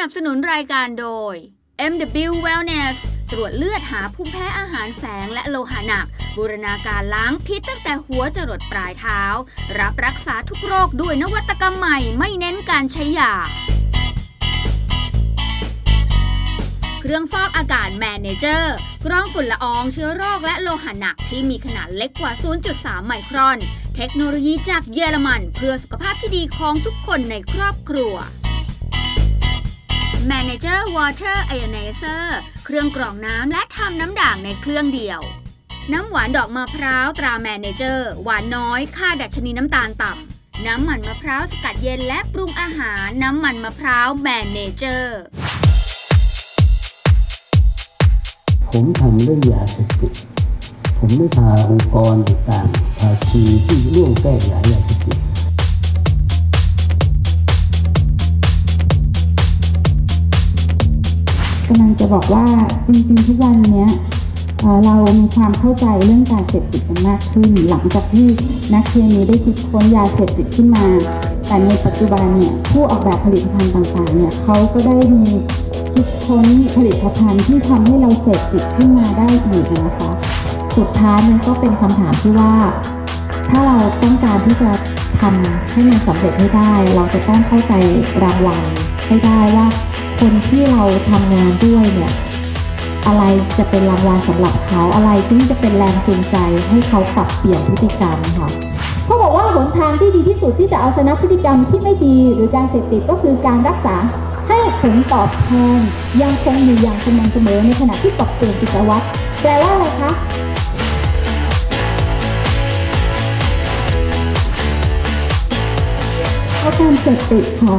นับสนุนรายการโดย MW Wellness ตรวจเลือดหาภูมิแพ้อาหารแฝงและโลหะหนัก บูรณาการล้างพิษตั้งแต่หัวจรดปลายเท้า รับรักษาทุกโรคด้วยนวัตกรรมใหม่ไม่เน้นการใช้ยาเครื่องฟอกอากาศแมเนเจอร์ กรองฝุ่นละอองเชื้อโรคและโลหะหนักที่มีขนาดเล็กกว่า 0.3 ไมครอน เทคโนโลยีจากเยอรมัน เพื่อสุขภาพที่ดีของทุกคนในครอบครัว Manager Water Ionizer เครื่องกรองน้ำและทำน้ำด่างในเครื่องเดียว น้ำหวานดอกมะพร้าวตรา Manager หวานน้อยค่าดัชนีน้ำตาลต่ำ น้ำมันมะพร้าวสกัดเย็นและปรุงอาหารน้ำมันมะพร้าว Manager ผมทำเรื่องยาเสพติดผมได้พาองค์กรต่างๆภาคีที่ร่วมแก้ไขยาเสพ กำลังจะบอกว่าจริงๆทุกวันนี้เรามีความเข้าใจเรื่องการเสพติดกันมากขึ้น หลังจากที่นักเคมีได้คิดค้นยาเสพติดขึ้นมา แต่ในปัจจุบันเนี่ยผู้ออกแบบผลิตภัณฑ์ต่างๆเนี่ยเขาก็ได้มีคิดค้นผลิตภัณฑ์ที่ทำให้เราเสพติดขึ้นมาได้อีกนะคะ สุดท้ายมันก็เป็นคำถามที่ว่า ถ้าเราต้องการที่จะทำให้มันสำเร็จให้ได้ เราจะต้องเข้าใจรางวัลให้ได้ว่า คนที่เราทำงานด้วยเนี่ยอะไรจะเป็นรางวัลสำหรับเขาอะไรที่จะเป็นแรงจูงใจให้เขาปรับเปลี่ยนพฤติกรรมค่ะเขาบอกว่าหนทางที่ดีที่สุดที่จะเอาชนะพฤติกรรมที่ไม่ดี หรือการเสพติดก็คือการรักษาให้ผลตอบแทนยังคงอยู่อย่างสม่ำเสมอในขณะที่ปรับเปลี่ยนกิจวัตรแปลว่าอะไรคะ ราะการเสพติดค่ะ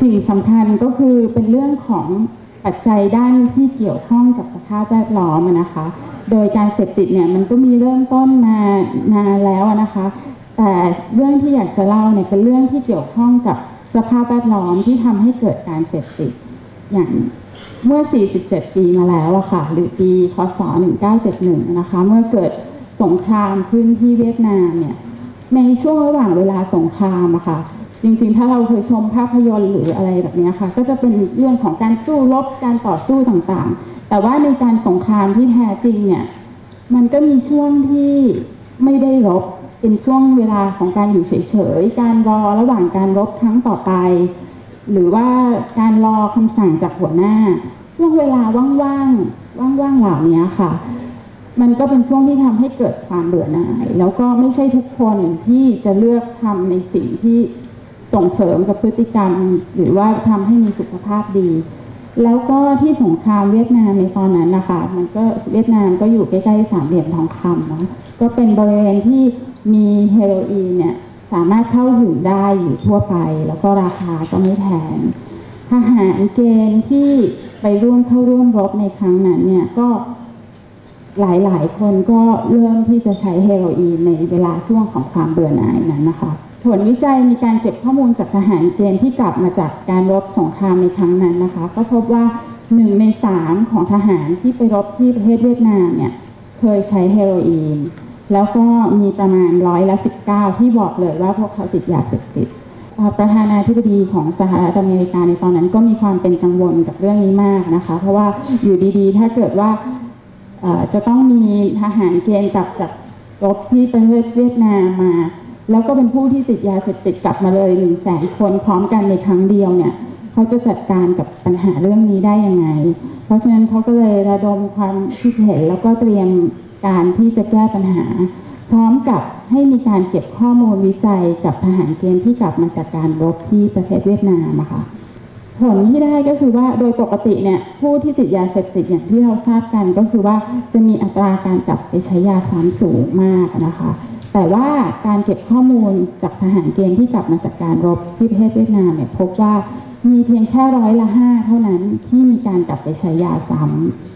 สิ่งสำคัญก็คือเป็นเรื่องของปัจจัยด้านที่เกี่ยวข้องกับสภาพแวดล้อมนะคะ โดยการเสพติดเนี่ยมันก็มีเริ่มต้นมานานแล้วนะคะ แต่เรื่องที่อยากจะเล่าเนี่ยเป็นเรื่องที่เกี่ยวข้องกับสภาพแวดล้อมที่ทำให้เกิดการเสพติดอย่างเมื่อ 47 ปีมาแล้วอะค่ะ หรือปีคศ1971 นะคะ เมื่อเกิดสงครามขึ้นที่เวียดนามเนี่ย ในช่วงระหว่างเวลาสงครามอะค่ะ จริงๆ ถ้าเราเคยชมภาพยนตร์หรืออะไรแบบนี้ค่ะ ก็จะเป็นเรื่องของการสู้รบการต่อสู้ต่างๆ แต่ว่าในการสงครามที่แท้จริงเนี่ย มันก็มีช่วงที่ไม่ได้รบ เป็นช่วงเวลาของการอยู่เฉยๆ การรอระหว่างการรบครั้งต่อไป หรือว่าการรอคำสั่งจากหัวหน้า ช่วงเวลาว่างๆ ว่างๆ เหล่านี้ค่ะ มันก็เป็นช่วงที่ทำให้เกิดความเบื่อหน่าย แล้วก็ไม่ใช่ทุกคนที่จะเลือกทำในสิ่งที่ ส่งเสริมกับพฤติกรรม หรือว่าทำให้มีสุขภาพดี แล้วก็ที่สงครามเวียดนามในตอนนั้นนะคะมันก็เวียดนามก็อยู่ใกล้ๆสามเหลี่ยมทองคำนะก็เป็นบริเวณที่มีเฮโรอีนเนี่ยสามารถเข้าถึงได้อยู่ทั่วไป แล้วก็ราคาก็ไม่แพงทหารเกณฑ์ที่ไปร่วมเข้าร่วมรบในครั้งนั้นเนี่ยก็หลายๆคนก็เริ่มที่จะใช้เฮโรอีนในเวลาช่วงของความเบื่อหน่ายนั้นนะคะ ผลวิจัยมีการเก็บข้อมูลจากทหารเกณฑ์ที่กลับมาจากการรบสงครามในครั้งนั้นนะคะ ก็พบว่าหนึ่งในสามของทหารที่ไปรบที่ประเทศเวียดนามเนี่ยเคยใช้เฮโรอีน แล้วก็มีประมาณร้อยละสิบเก้าที่บอกเลยว่าพวกเขาติดยาเสพติดประธานาธิบดีของสหรัฐอเมริกาในตอนนั้นก็มีความเป็นกังวลกับเรื่องนี้มากนะคะ เพราะว่าอยู่ดีๆ ถ้าเกิดว่าจะต้องมีทหารเกณฑ์กลับจากรบที่ประเทศเวียดนามมา แล้วก็เป็นผู้ที่ติดยาเสพติดกลับมาเลยหนึ่งแสนคนพร้อมกันในครั้งเดียวเนี่ยเขาจะจัดการกับปัญหาเรื่องนี้ได้ยังไง เพราะฉะนั้นเขาก็เลยระดมความคิดเห็นแล้วก็เตรียมการที่จะแก้ปัญหา พร้อมกับให้มีการเก็บข้อมูลวิจัยกับทหารเกณฑ์ที่กลับมาจากการรบที่ประเทศเวียดนามอะค่ะผลที่ได้ก็คือว่าโดยปกติเนี่ยผู้ที่ติดยาเสพติดอย่างที่เราทราบกันก็คือว่าจะมีอัตราการกลับไปใช้ยาซ้ำสูงมากนะคะ แต่ว่าการเก็บข้อมูลจากทหารเกณฑ์ที่กลับมาจากการรบที่ประเทศเวียดนามเนี่ยพบว่ามีเพียงแค่ร้อยละห้าเท่านั้นที่มีการกลับไปใช้ยาซ้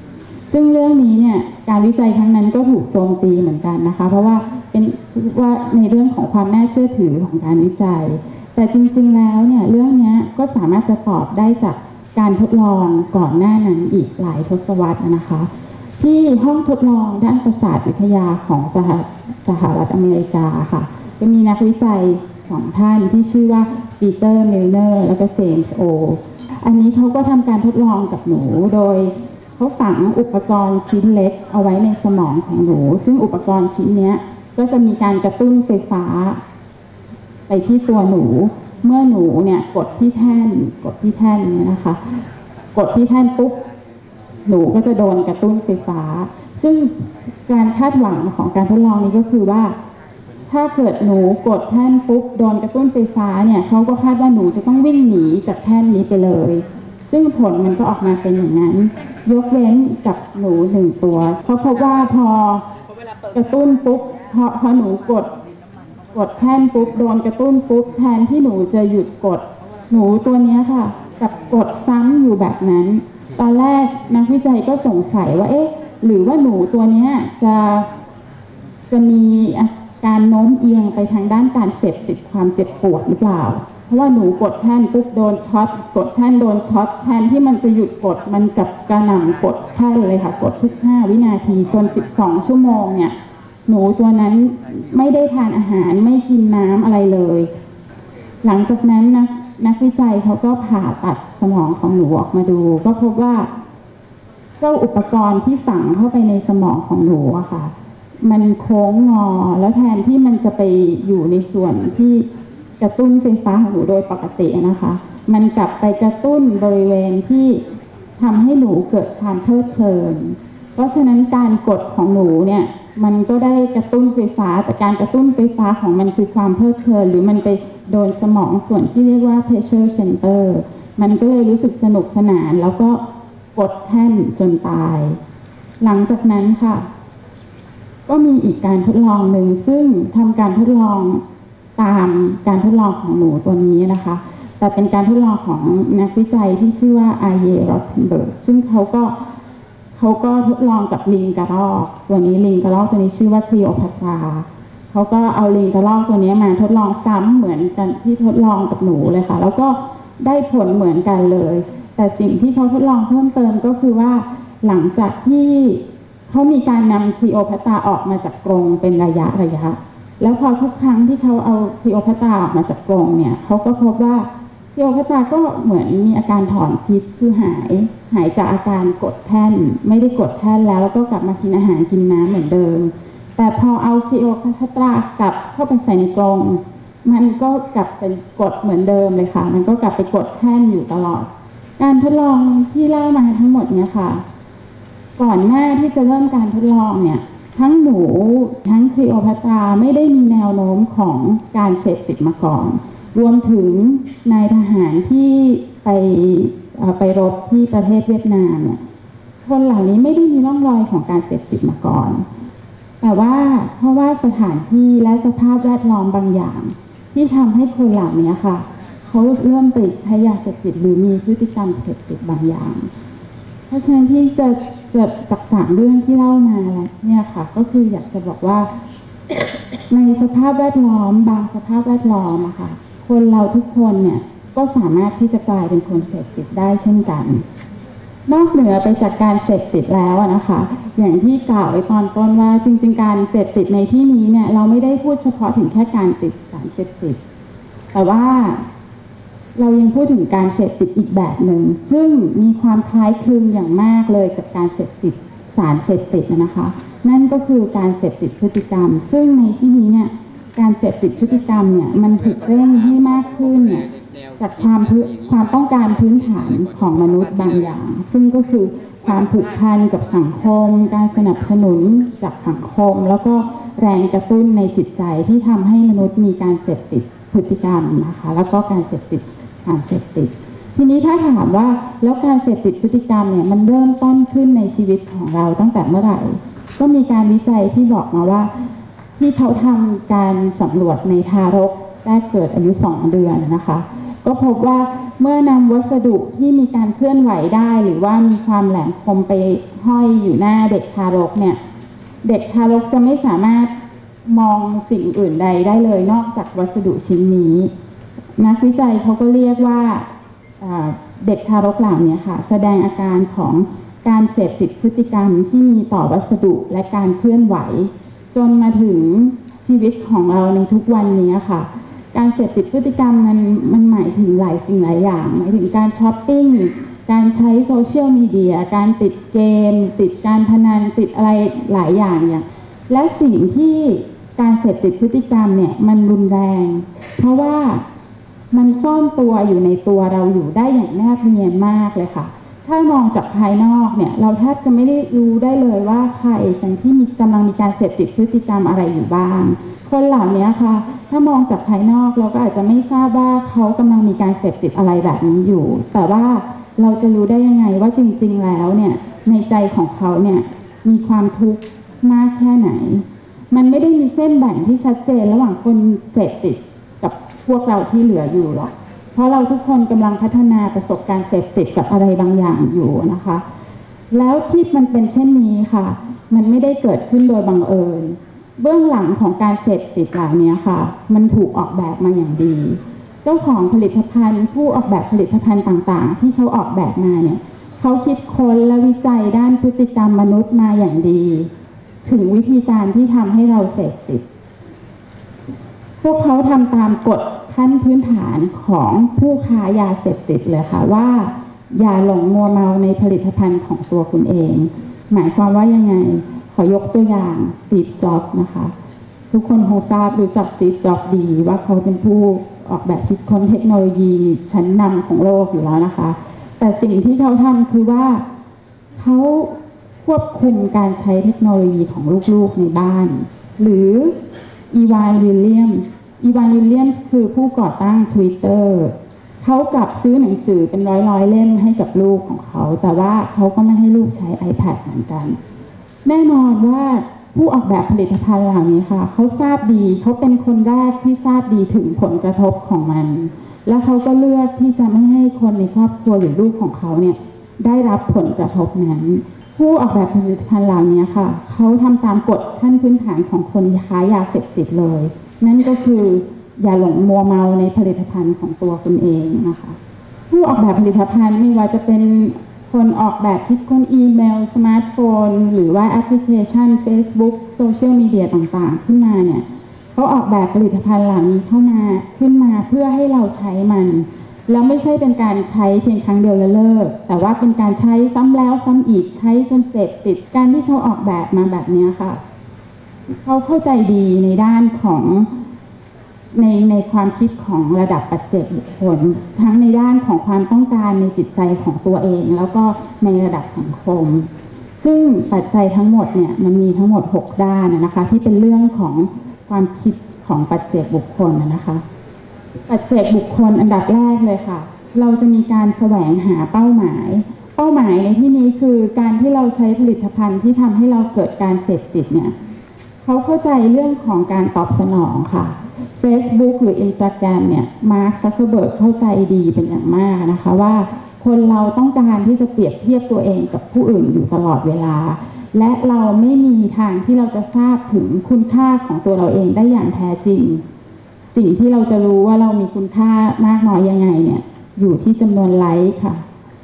ำซึ่งเรื่องนี้เนี่ยการวิจัยครั้งนั้นก็ถูกโจมตีเหมือนกันนะคะ เพราะว่าเป็นว่าในเรื่องของความน่าเชื่อถือของการวิจัย แต่จริงๆแล้วเนี่ยเรื่องนี้ก็สามารถจะตอบได้จากการทดลองก่อนหน้านั้นอีกหลายทศวรรษนะคะ ที่ห้องทดลองด้านประสาทวิทยาของสหสหรัฐอเมริกาค่ะก็มีนักวิจัยสองท่านที่ชื่อว่าปีเตอร์มิลเนอร์แล้วก็เจมส์โอ อันนี้เขาก็ทำการทดลองกับหนูโดยเขาฝังอุปกรณ์ชิ้นเล็กเอาไว้ในสมองของหนู ซึ่งอุปกรณ์ชิ้นนี้ก็จะมีการกระตุ้นไฟฟ้า ไปที่ตัวหนู เมื่อหนูเนี่ยกดที่แท่นกดที่แท่นเนี่ยนะคะ กดที่แท่นปุ๊บ หนูก็จะโดนกระตุ้นไฟฟ้า ซึ่งการคาดหวังของการทดลองนี้ก็คือว่า ถ้าเกิดหนูกดแท่นปุ๊บโดนกระตุ้นไฟฟ้าเนี่ยเขาก็คาดว่าหนูจะต้องวิ่งหนีจากแท่นนี้ไปเลย ซึ่งผลมันก็ออกมาเป็นอย่างนั้น ยกเว้นกับหนูหนึ่งตัวเพราะเพราะว่าพอกระตุ้นปุ๊บพอพอหนูกดกดแท่นปุ๊บโดนกระตุ้นปุ๊บแทนที่หนูจะหยุดกด หนูตัวนี้ค่ะกับกดซ้ำอยู่แบบนั้น ตอนแรกนักวิจัยก็สงสัยว่าเอ๊ะหรือว่าหนูตัวเนี้ยจะจะมีการโน้มเอียงไปทางด้านการเสพติดความเจ็บปวดหรือเปล่า เพราะว่าหนูกดแท่นปุ๊บโดนช็อตกดแท่นโดนช็อตแทนที่มันจะหยุดกดมันกลับกระหน่ำกดแท่นเลยค่ะกดทุก 5 วินาทีจน 12 ชั่วโมงเนี่ยหนูตัวนั้นไม่ได้ทานอาหารไม่กินน้ำอะไรเลย หลังจากนั้นนะนักวิจัยเขาก็ผ่าตัด สมองของหนูออกมาดู ก็พบว่าเจ้าอุปกรณ์ที่ฝังเข้าไปในสมองของหนูอะค่ะ มันโค้งงอแล้วแทนที่มันจะไปอยู่ในส่วนที่กระตุ้นไฟฟ้าของหนูโดยปกตินะคะ มันกลับไปกระตุ้นบริเวณที่ทำให้หนูเกิดความเพลิดเพลิน เพราะฉะนั้นการกดของหนูเนี่ยมันก็ได้กระตุ้นไฟฟ้า แต่การกระตุ้นไฟฟ้าของมันคือความเพลิดเพลิน หรือมันไปโดนสมองส่วนที่เรียกว่า pressure center มันก็เลยรู้สึกสนุกสนาน แล้วก็กดแท่นจนตาย หลังจากนั้นค่ะ ก็มีอีกการทดลองหนึ่งซึ่งทำการทดลองตามการทดลองของหนูตัวนี้นะคะ แต่เป็นการทดลองของนักวิจัยที่ชื่อว่าอาเยโรทนเบิร์กซึ่งเขาก็เขาก็ทดลองกับลิงกระรอกตัวนี้ลิงกระรอกตัวนี้ชื่อว่าคลีโอพัตราเขาก็เอาลิงกระรอกตัวนี้มาทดลองซ้ำเหมือนกันที่ทดลองกับหนูเลยค่ะ แล้วก็ ได้ผลเหมือนกันเลย แต่สิ่งที่เขาทดลองเพิ่มเติมก็คือว่าหลังจากที่เขามีการนำคลีโอพัตาออกมาจากกรงเป็นระยะระยะ แล้วพอทุกครั้งที่เขาเอาคลีโอพัตาออกมาจากกรงเนี่ยเขาก็พบว่าคลีโอพัตาก็เหมือนมีอาการถอนพิษคือหายหายจากอาการกดแท่น ไม่ได้กดแท่นแล้วแล้วก็กลับมากินอาหารกินน้ำเหมือนเดิม แต่พอเอาคลีโอพัตากลับเข้าไปใส่ในกรง มันก็กลับเป็นกดเหมือนเดิมเลยค่ะ มันก็กลับไปกดแท่นอยู่ตลอด การทดลองที่เล่ามาทั้งหมดเนี่ยค่ะ ก่อนหน้าที่จะเริ่มการทดลองเนี่ย ทั้งหนูทั้งคลีโอพัตราไม่ได้มีแนวโน้มของการเสพติดมาก่อน รวมถึงนายทหารที่ไปไปรบที่ประเทศเวียดนามเนี่ยคนเหล่านี้ไม่ได้มีร่องรอยของการเสพติดมาก่อน แต่ว่าเพราะว่าสถานที่และสภาพแวดล้อมบางอย่าง ที่ทำให้คนเหล่านี้ค่ะเขาเริ่มไปใช้ยาเสพติดหรือมีพฤติกรรมเสพติดบางอย่าง เพราะฉะนั้นที่จะจะจากสามเรื่องที่เล่ามาแล้วเนี่ยค่ะ ก็คืออยากจะบอกว่า ในสภาพแวดล้อม บางสภาพแวดล้อมอะค่ะ คนเราทุกคนเนี่ยก็สามารถที่จะกลายเป็นคนเสพติดได้เช่นกัน นอกเหนือไปจากการเสพติดแล้วนะคะ อย่างที่กล่าวไว้ตอนต้นว่าจริงๆการเสพติดในที่นี้เนี่ยเราไม่ได้พูดเฉพาะถึงแค่การติดสารเสพติด แต่ว่าเรายังพูดถึงการเสพติดอีกแบบหนึ่ง ซึ่งมีความคล้ายคลึงอย่างมากเลยกับการเสพติดสารเสพติดนะคะ นั่นก็คือการเสพติดพฤติกรรม ซึ่งในที่นี้เนี่ยการเสพติดพฤติกรรมเนี่ยมันถูกเร่งให้มากขึ้นเนี่ย ความพื้นความต้องการพื้นฐานของมนุษย์บางอย่าง ซึ่งก็คือความผูกพันกับสังคม การสนับสนุนจากสังคม แล้วก็แรงกระตุ้นในจิตใจที่ทำให้มนุษย์มีการเสพติดพฤติกรรมนะคะแล้วก็การเสพติดสารเสพติด ทีนี้ถ้าถามว่าแล้วการเสพติดพฤติกรรมเนี่ยมันเริ่มต้นขึ้นในชีวิตของเราตั้งแต่เมื่อไหร่ ก็มีการวิจัยที่บอกมาว่า ที่เขาทำการสำรวจในทารกแรกเกิดอายุ 2 เดือนนะคะ ก็พบว่าเมื่อนำวัสดุที่มีการเคลื่อนไหวได้ หรือว่ามีความแหลมคมไปห้อยอยู่หน้าเด็กทารกเนี่ย เด็กทารกจะไม่สามารถมองสิ่งอื่นใดได้เลยนอกจากวัสดุชิ้นนี้ นักวิจัยเขาก็เรียกว่าเด็กทารกเหล่านี้ค่ะ แสดงอาการของการเสพติดพฤติกรรมที่มีต่อวัสดุและการเคลื่อนไหว จนมาถึงชีวิตของเราในทุกวันนี้ค่ะ การเสพติดพฤติกรรมมันมันหมายถึงหลายสิ่งหลายอย่าง หมายถึงการช้อปปิ้งการใช้โซเชียลมีเดียการติดเกม ติดการพนันติดอะไรหลายอย่างอย่างและสิ่งที่การเสพติดพฤติกรรมเนี่ยมันรุนแรง เพราะว่ามันซ่อนตัวอยู่ในตัวเราอยู่ได้อย่างแนบเนียนมากเลยค่ะ ถ้ามองจากภายนอกเนี่ยเราแทบจะไม่ได้รู้ได้เลยว่าใครอย่างที่มีกำลังมีการเสพติดพฤติกรรมอะไรอยู่บ้าง คนเหล่านี้ค่ะ ถ้ามองจากภายนอกเราก็อาจจะไม่ทราบว่าเขากำลังมีการเสพติดอะไรแบบนี้อยู่ แต่ว่าเราจะรู้ได้ยังไงว่าจริง ๆ แล้วเนี่ยในใจของเขาเนี่ยมีความทุกข์มากแค่ไหน มันไม่ได้มีเส้นแบ่งที่ชัดเจนระหว่างคนเสพติดกับพวกเราที่เหลืออยู่หรอกเพราะเราทุกคนกำลังพัฒนาประสบการณ์เสพติดกับอะไรบางอย่างอยู่นะคะ แล้วที่มันเป็นเช่นนี้ค่ะ มันไม่ได้เกิดขึ้นโดยบังเอิญ เบื้องหลังของการเสพติดเหล่านี้ค่ะ มันถูกออกแบบมาอย่างดี เจ้าของผลิตภัณฑ์ ผู้ออกแบบผลิตภัณฑ์ต่างๆ ที่เขาออกแบบมาเนี่ยเขาคิดค้นและวิจัยด้านพฤติกรรมมนุษย์มาอย่างดี ถึงวิธีการที่ทำให้เราเสพติด พวกเขาทำตามกฎขั้นพื้นฐานของผู้ค้ายาเสพติดเลยค่ะว่า อย่าหลงมัวเมาในผลิตภัณฑ์ของตัวคุณเอง หมายความว่ายังไง ขอยกตัวอย่างสตีฟจ็อบนะคะ ทุกคนคงทราบรู้จักสตีฟจ็อบดีว่าเขาเป็นผู้ออกแบบคิดค้นเทคโนโลยีชั้นนำของโลกอยู่แล้วนะคะ แต่สิ่งที่เขาทำคือว่าเขาควบคุมการใช้เทคโนโลยีของลูกๆในบ้าน หรืออีวานวิลเลียมอีวานวิลเลียมคือผู้ก่อตั้ง Twitter เขากลับซื้อหนังสือเป็นร้อยร้อยๆเล่มให้กับลูกของเขา แต่ว่าเขาก็ไม่ให้ลูกใช้ iPad เหมือนกัน แน่นอนว่าผู้ออกแบบผลิตภัณฑ์เหล่านี้ค่ะเขาทราบดีเขาเป็นคนแรกที่ทราบดีถึงผลกระทบของมัน และเขาก็เลือกที่จะไม่ให้คนในครอบครัวหรือลูกของเขาเนี่ยได้รับผลกระทบนั้น ผู้ออกแบบผลิตภัณฑ์เหล่านี้ค่ะเขาทำตามกฎขั้นพื้นฐานของคนค้ายาเสพติดเลย นั่นก็คืออย่าหลงมัวเมาในผลิตภัณฑ์ของตัวคุณเองนะคะ ผู้ออกแบบผลิตภัณฑ์ไม่ว่าจะเป็น คนออกแบบคิดค้นอีเมล สมาร์ทโฟน หรือว่าแอปพลิเคชัน Facebook โซเชียลมีเดียต่างๆ ขึ้นมาเนี่ยเขาออกแบบผลิตภัณฑ์เหล่านี้เข้ามาขึ้นมาเพื่อให้เราใช้มัน แล้วไม่ใช่เป็นการใช้เพียงครั้งเดียวแล้วเลิก แต่ว่าเป็นการใช้ซ้ำแล้วซ้ำอีกใช้จนเสร็จติดการที่เขาออกแบบมาแบบนี้ค่ะเขาเข้าใจดีในด้านของ ในในความคิดของระดับปัจเจกบุคคล ทั้งในด้านของความต้องการในจิตใจของตัวเอง แล้วก็ในระดับสังคม ซึ่งปัจจัยทั้งหมดเนี่ยมันมีทั้งหมด 6 ด้านนะคะที่เป็นเรื่องของความคิดของปัจเจกบุคคลนะคะปัจเจกบุคคลอันดับแรกเลยค่ะ เราจะมีการแสวงหาเป้าหมาย เป้าหมายในที่นี้คือการที่เราใช้ผลิตภัณฑ์ที่ทำให้เราเกิดการเสพติดเนี่ยเขาเข้าใจเรื่องของการตอบสนองค่ะ Facebook หรือ Instagram เนี่ยมาร์คซักเคอร์เบิร์กเข้าใจดีเป็นอย่างมากนะคะ ว่าคนเราต้องการที่จะเปรียบเทียบตัวเองกับผู้อื่นอยู่ตลอดเวลา และเราไม่มีทางที่เราจะทราบถึงคุณค่าของตัวเราเองได้อย่างแท้จริง สิ่งที่เราจะรู้ว่าเรามีคุณค่ามากน้อยยังไงเนี่ยอยู่ที่จำนวนไลค์ค่ะ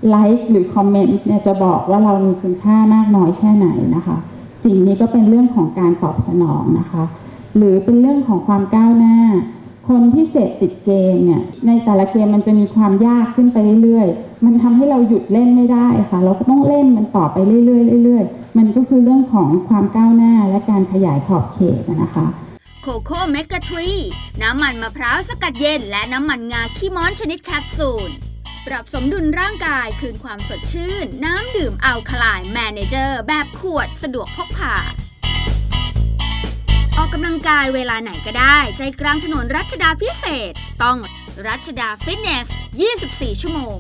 ไลค์หรือคอมเมนต์เนี่ยจะบอกว่าเรามีคุณค่ามากน้อยแค่ไหนนะคะ สิ่งนี้ก็เป็นเรื่องของการตอบสนองนะคะ หรือเป็นเรื่องของความก้าวหน้า คนที่เสพติดเกมเนี่ยในแต่ละเกมมันจะมีความยากขึ้นไปเรื่อยๆ มันทำให้เราหยุดเล่นไม่ได้ค่ะ เราก็ต้องเล่นมันต่อไปเรื่อยๆเรื่อยๆ มันก็คือเรื่องของความก้าวหน้าและการขยายขอบเขตนะคะโคโค่เมกะทรีน้ำมันมะพร้าวสกัดเย็น และน้ำมันงาขี้ม้อนชนิดแคปซูลปรับสมดุลร่างกายคืนความสดชื่น น้ำดื่ม alkaline แมเนเจอร์ แบบขวดสะดวกพกพา ออกกำลังกายเวลาไหนก็ได้ ใจกลางถนนรัชดาพิเศษ ต้องรัชดาฟิตเนส 24 ชั่วโมง